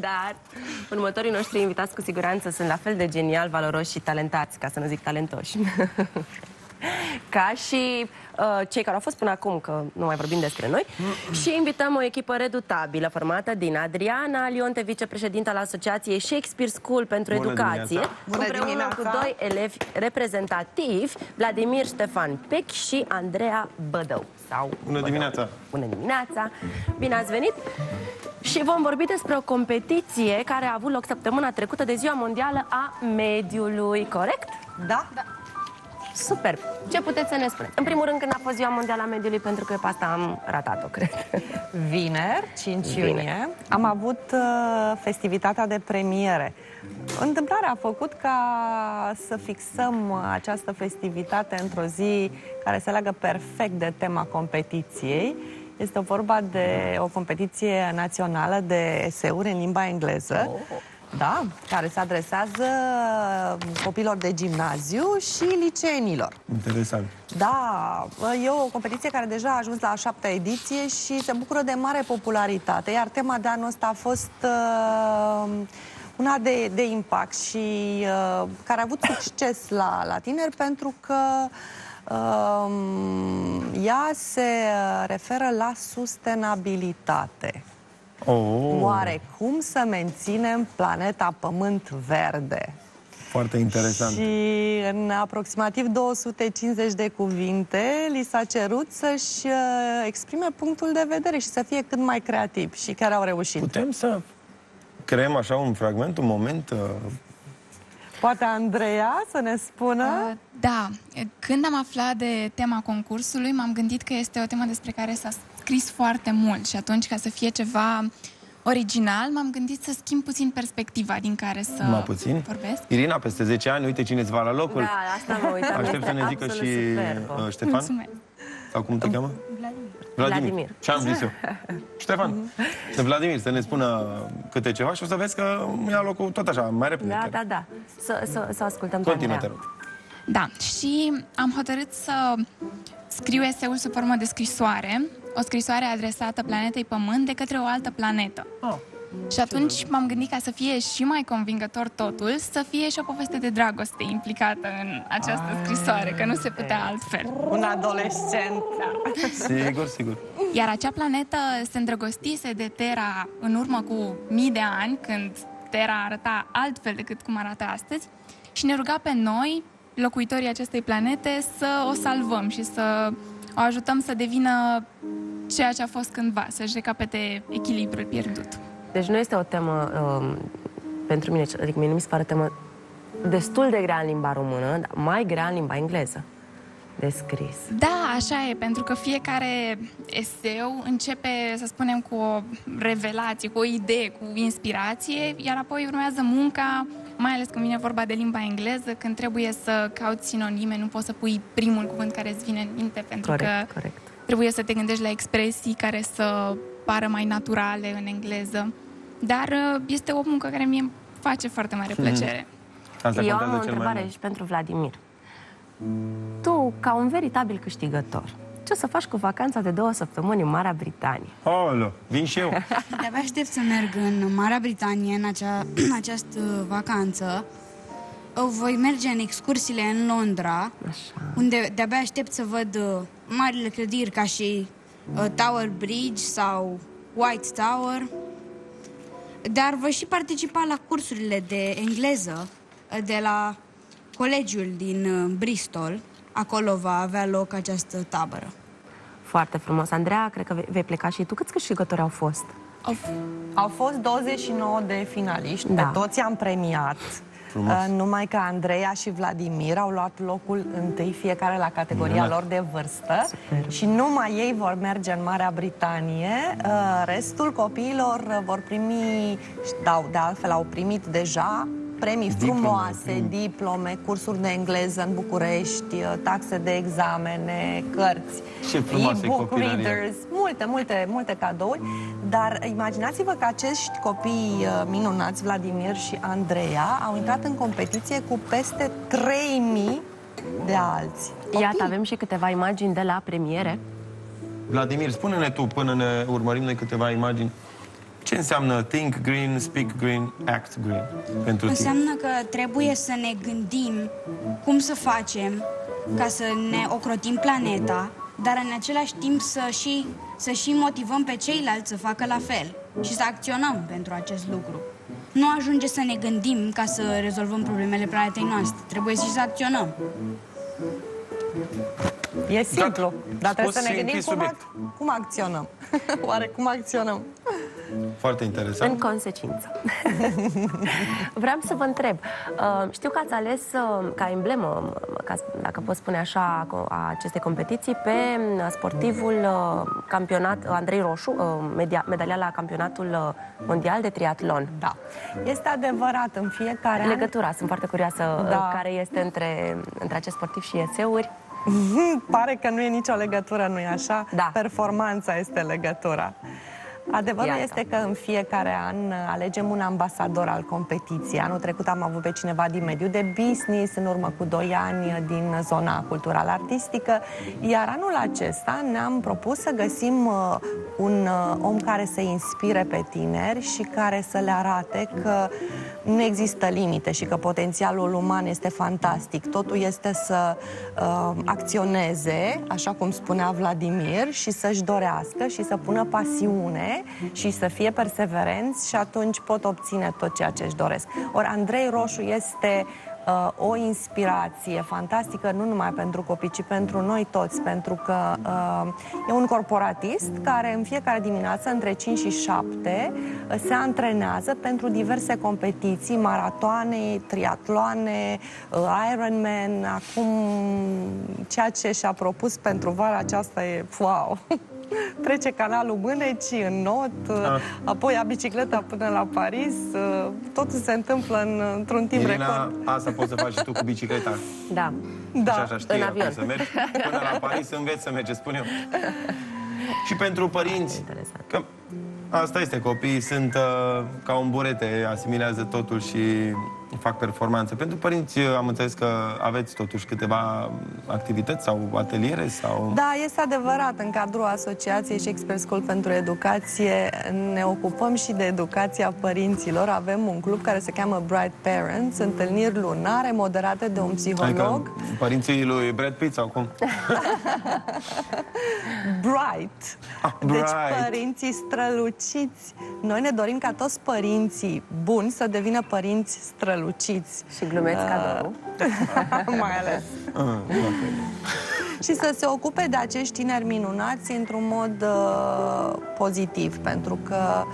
Dar următorii noștri invitați cu siguranță sunt la fel de genial, valoroși și talentați, ca să nu zic talentoși. Ca și uh, cei care au fost până acum, că nu mai vorbim despre noi, și invităm o echipă redutabilă formată din Adriana Lionte, vicepreședinta al Asociației Shakespeare School pentru Bună Educație, dimineața. Bună împreună dimineața. cu doi elevi reprezentativi, Vladimir Ștefan Pec și Andreea Bădău. Sau Bună Bădău. dimineața. Bună dimineața! Bine ați venit! Și vom vorbi despre o competiție care a avut loc săptămâna trecută de Ziua Mondială a Mediului, corect? Da? Super! Ce puteți să ne spuneți? În primul rând, când a fost Ziua Mondială a Mediului, pentru că eu pe asta am ratat-o, cred. Vineri, 5 Vineri. iunie, am avut uh, festivitatea de premiere. Întâmplarea a făcut ca să fixăm uh, această festivitate într-o zi care se leagă perfect de tema competiției. Este vorba de o competiție națională de eseuri în limba engleză. Da, care se adresează copilor de gimnaziu și liceenilor. Interesant. Da, e o competiție care deja a ajuns la a șaptea ediție și se bucură de mare popularitate, iar tema de anul ăsta a fost uh, una de, de impact și uh, care a avut succes la, la tineri pentru că uh, ea se referă la sustenabilitate. Oh, Oare cum să menținem planeta Pământ verde? Foarte interesant. Și în aproximativ 250 de cuvinte li s-a cerut să-și uh, exprime punctul de vedere și să fie cât mai creativ și care au reușit. Putem să creăm așa un fragment, un moment? uh, Poate Andreea să ne spună? Uh, Da, când am aflat de tema concursului, m-am gândit că este o temă despre care s-a scris foarte mult și atunci, ca să fie ceva original, m-am gândit să schimb puțin perspectiva din care să Mai puțin? vorbesc. Irina, peste 10 ani, uite cine îți va la locul. Da, asta mă uitam. Aștept să este ne zică absolut și superbă. uh, Ștefan. Mulțumesc. Sau cum te cheamă? Vladimir. Vladimir. Ce am zis eu? Ștefan. De Vladimir să ne spună câte ceva și o să vezi că ia locul tot așa, mai repede. Da, chiar. da, da. Să, să, să ascultăm pe Continuă, te Andreea. rog. Da, și am hotărât să scriu eseul sub formă de scrisoare, o scrisoare adresată planetei Pământ de către o altă planetă. Oh. Și atunci m-am gândit ca să fie și mai convingător totul, să fie și o poveste de dragoste implicată în această scrisoare, că nu se putea altfel. Un adolescent. Sigur, sigur. Iar acea planetă se îndrăgostise de Terra în urmă cu mii de ani, când Terra arăta altfel decât cum arată astăzi, și ne ruga pe noi, locuitorii acestei planete, să o salvăm și să o ajutăm să devină ceea ce a fost cândva, să-și recapete echilibrul pierdut. Deci nu este o temă um, pentru mine, adică mie nu mi se pare o temă destul de grea în limba română, dar mai grea în limba engleză de scris. Da, așa e, pentru că fiecare eseu începe, să spunem, cu o revelație, cu o idee, cu inspirație, iar apoi urmează munca, mai ales când vine vorba de limba engleză, când trebuie să cauți sinonime, nu poți să pui primul cuvânt care îți vine în minte, pentru Corect, că corect. trebuie să te gândești la expresii care să pară mai naturale în engleză. Dar uh, este o muncă care mie îmi face foarte mare plăcere. Asta Eu am contează o cel mai întrebare mult. și pentru Vladimir. Tu, ca un veritabil câștigător, ce o să faci cu vacanța de două săptămâni în Marea Britanie? Aoleu, vin și eu. De-abia aștept să merg în Marea Britanie în, acea, în această vacanță. O Voi merge în excursiile în Londra, Așa. unde de-abia aștept să văd uh, marile clădiri ca și uh, Tower Bridge sau White Tower. Dar voi și participa la cursurile de engleză uh, de la colegiul din uh, Bristol. Acolo va avea loc această tabără. Foarte frumos. Andreea, cred că vei- vei pleca și tu. Câți câștigători au fost? Of, Au fost 29 de finaliști, Da. pe toți am premiat. Frumos. Uh, Numai că Andreea și Vladimir au luat locul întâi, fiecare la categoria Minunat. lor de vârstă. Super. Și numai ei vor merge în Marea Britanie. Uh, Restul copiilor uh, vor primi, și dau, de altfel au primit deja, premii Diplome, frumoase, premii. diplome, cursuri de engleză în București, uh, taxe de examene, cărți, Ce frumoasă e e-book copilăria. readers, multe, multe, multe cadouri. Dar imaginați-vă că acești copii uh, minunați, Vladimir și Andreea, au intrat în competiție cu peste 3000 de alți. Iată, copii. avem și câteva imagini de la premiere. Vladimir, spune-ne tu, până ne urmărim noi câteva imagini, ce Ce înseamnă think green, speak green, act green pentru tine? Înseamnă că trebuie să ne gândim cum să facem ca să ne ocrotim planeta, dar în același timp să și, să și motivăm pe ceilalți să facă la fel și să acționăm pentru acest lucru. Nu ajunge să ne gândim ca să rezolvăm problemele planetei noastre. Trebuie și să acționăm. E simplu, dar trebuie Spus să ne și gândim închis cum, subiect. ac- cum acționăm. Oare cum acționăm? Foarte interesant. În consecință. Vreau să vă întreb. uh, Știu că ați ales uh, ca emblemă, ca, dacă pot spune așa, co- a acestei competiții, pe uh, sportivul uh, campionat Andrei Roșu, uh, media, medalia la campionatul uh, mondial de triatlon. Da. Este adevărat, în fiecare an Legătura, sunt foarte curioasă uh, Da. care este între, între acest sportiv și eseuri. Pare că nu e nicio legătură, nu-i așa? Da. Performanța este legătura. Adevărul Iată. este că în fiecare an alegem un ambasador al competiției. Anul trecut am avut pe cineva din mediul de business, în urmă cu 2 ani din zona cultural-artistică, iar anul acesta ne-am propus să găsim uh, un uh, om care să inspire pe tineri și care să le arate că nu există limite și că potențialul uman este fantastic. Totul este să uh, acționeze, așa cum spunea Vladimir, și să-și dorească și să pună pasiune și să fie perseverenți și atunci pot obține tot ceea ce își doresc. Ori Andrei Roșu este uh, o inspirație fantastică, nu numai pentru copii, ci pentru noi toți, pentru că uh, e un corporatist care în fiecare dimineață, între 5 și 7, uh, se antrenează pentru diverse competiții, maratoane, triatloane, uh, Ironman, acum ceea ce și-a propus pentru vara aceasta e wow! Trece canalul Mânecii în not, uh, apoi ia bicicleta până la Paris, uh, totul se întâmplă în, într-un timp Irina, record. asta poți să faci și tu cu bicicleta. Da. Da. Și așa știi în acum avion. să mergi. Până la Paris înveți să mergi, spun eu. și pentru părinți, Interesant. că asta este, copiii sunt uh, ca un burete, asimilează totul și fac performanță. Pentru părinți uh, am înțeles că aveți totuși câteva activități sau ateliere sau... Da, este adevărat. În cadrul Asociației Shakespeare School pentru Educație ne ocupăm și de educația părinților. Avem un club care se cheamă Bright Parents, întâlniri lunare moderate de un psiholog. Adică părinții lui Brad Pitt sau cum? Bright. Ah, Deci bright. părinții străluciți. Noi ne dorim ca toți părinții buni să devină părinți străluciți. Și glumeți cadou. Mai ales. Ah, și să se ocupe de acești tineri minunați într-un mod uh, pozitiv, pentru că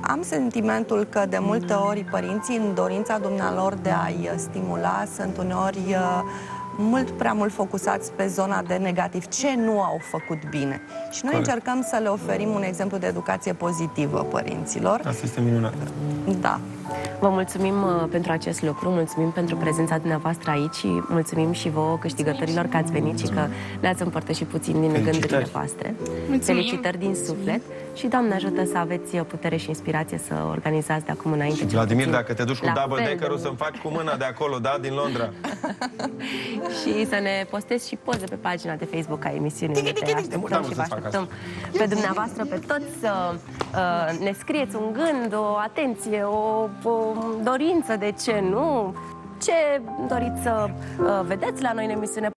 am sentimentul că de multe ori părinții, în dorința dumnealor de a-i stimula, sunt uneori uh, mult prea mult focusați pe zona de negativ, ce nu au făcut bine. Și noi Corect. încercăm să le oferim un exemplu de educație pozitivă părinților. Asta este minunat. Da. Vă mulțumim uh, pentru acest lucru, mulțumim pentru prezența dumneavoastră aici și mulțumim și vouă câștigătorilor că ați venit și că ne-ați împărtășit puțin din Felicitări. gândurile voastre. Mulțumim. Felicitări din suflet și Doamne ajută să aveți uh, putere și inspirație să organizați de acum înainte. Și cel Vladimir, puțin dacă te duci cu la double fel de decker-ul mult. să-mi faci cu mâna de acolo, da, din Londra. și să ne postezi și poze pe pagina de Facebook a emisiunii. Tine, unde Te tine, de așteptăm mult am și vrut vă să fac așteptăm pe dumneavoastră, pe toți să uh, ne scrieți un gând, o atenție, o, o dorință, de ce nu? Ce doriți să uh, vedeți la noi în emisiune?